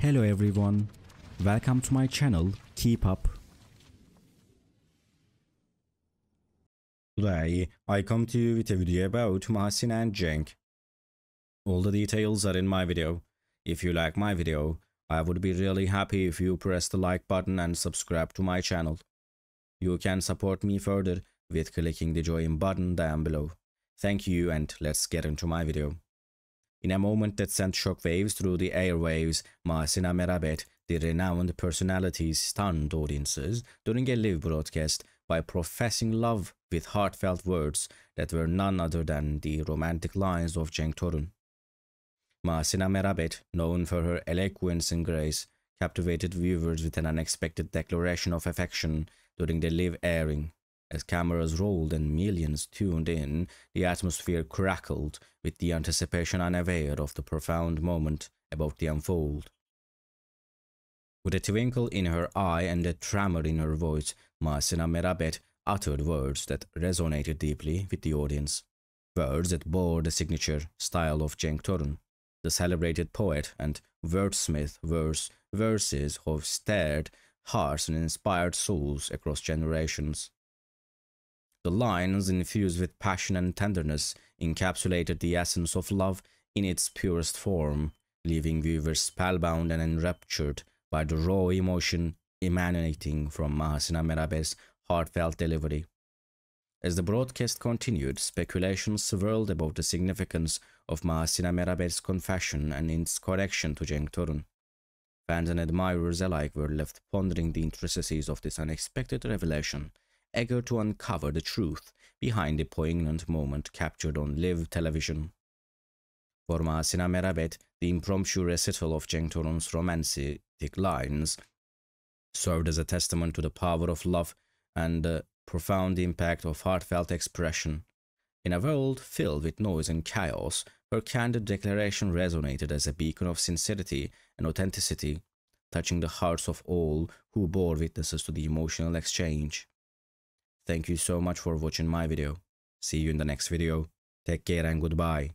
Hello everyone, welcome to my channel, keep up. Today, I come to you with a video about Mahassine and Cenk. All the details are in my video. If you like my video, I would be really happy if you press the like button and subscribe to my channel. You can support me further with clicking the join button down below. Thank you and let's get into my video. In a moment that sent shockwaves through the airwaves, Mahassine Merabet, the renowned personality, stunned audiences during a live broadcast by professing love with heartfelt words that were none other than the romantic lines of Cenk Torun. Mahassine Merabet, known for her eloquence and grace, captivated viewers with an unexpected declaration of affection during the live airing. As cameras rolled and millions tuned in, the atmosphere crackled with the anticipation unaware of the profound moment about to unfold. With a twinkle in her eye and a tremor in her voice, Mahassine Merabet uttered words that resonated deeply with the audience. Words that bore the signature style of Cenk Torun, the celebrated poet and wordsmith verse verses have stirred hearts and inspired souls across generations. The lines, infused with passion and tenderness, encapsulated the essence of love in its purest form, leaving viewers spellbound and enraptured by the raw emotion emanating from Mahassine Merabet's heartfelt delivery. As the broadcast continued, speculations swirled about the significance of Mahassine Merabet's confession and its connection to Cenk Torun. Fans and admirers alike were left pondering the intricacies of this unexpected revelation eager to uncover the truth behind the poignant moment captured on live television. For Mahassine Merabet, the impromptu recital of Cenk Torun's romantic lines served as a testament to the power of love and the profound impact of heartfelt expression. In a world filled with noise and chaos, her candid declaration resonated as a beacon of sincerity and authenticity, touching the hearts of all who bore witnesses to the emotional exchange. Thank you so much for watching my video. See you in the next video. Take care and goodbye.